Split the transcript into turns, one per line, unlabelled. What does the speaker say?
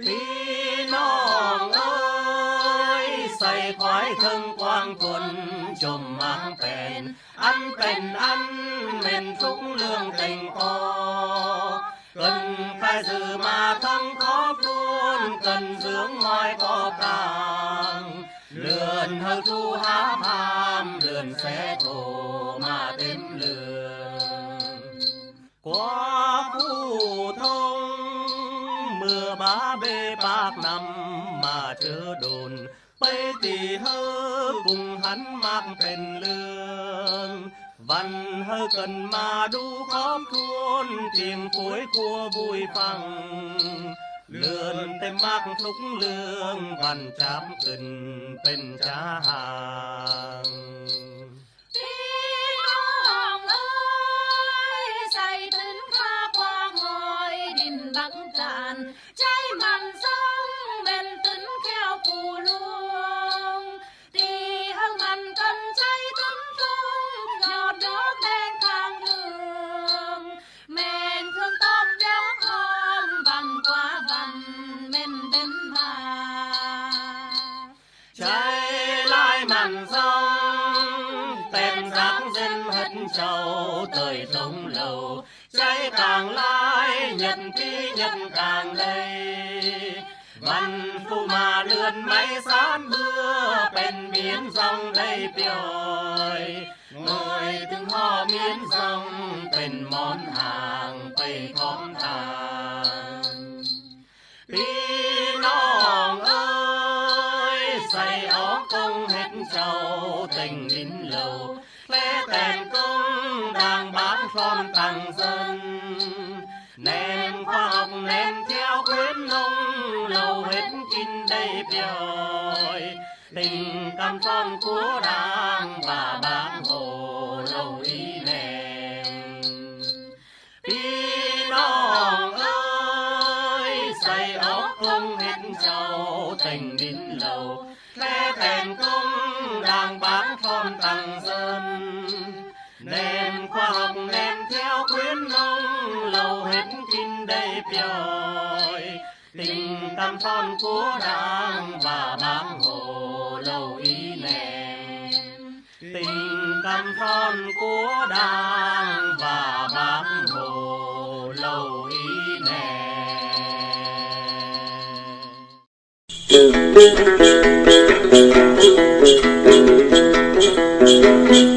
พี่น้องเอ้ยใส่ควายถึงกวางคนจมมังเป็น อันเป็นอันเป็นทุกเรื่องแต่งพอเกินใครสื่อมาทั้งขอบทุนเกินเสืองมอยก็ mưa bá bê bạc năm mà chưa đồn bê tì hơ cùng hắn mangเป็นเรื่องวันเฮอกันมาดูครอบครวนเ trái lai màn sông tên giáng dân hất châu tới sông lầu trái càng lai nhật ký nhân càng đầy văn phu mà lượn máy sán mưa bên miếng dòng đầy piồi ngồi từng hò miếng dòng khổ tình lín lầu. Phé tèn công đang bán son tặng dân. Nên khoa học nên theo khuyến nông lâu hết chín đây bời, tình cam son của đảng và bác hồ lâu ý nền. Phi non ơi xây ốc không hết giàu tình đến lâu, lẽ thành công đang bán thom tặng dân nền khoa học nền theo khuyến nông lâu hết tin đây pioi tình tam son của đảng và bác hồ lâu ý nền. Tình tam son của đảng và bác hồ lâu ý nền. Música